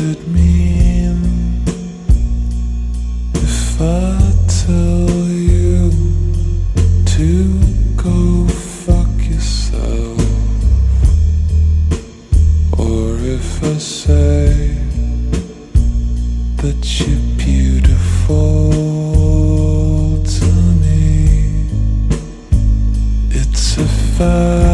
at me if I tell you to go fuck yourself, or if I say that you're beautiful to me, it's a fact.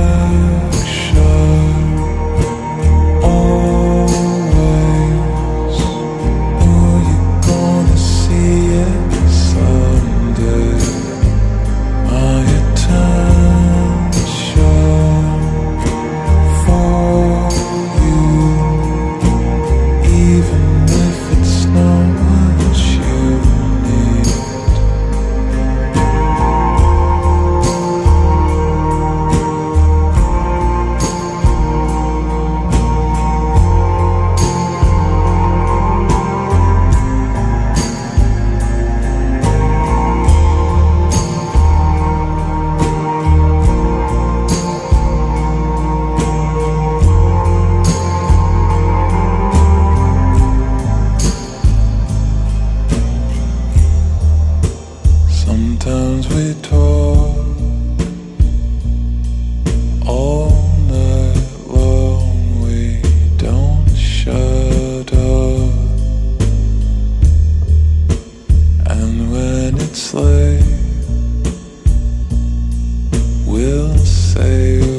We'll say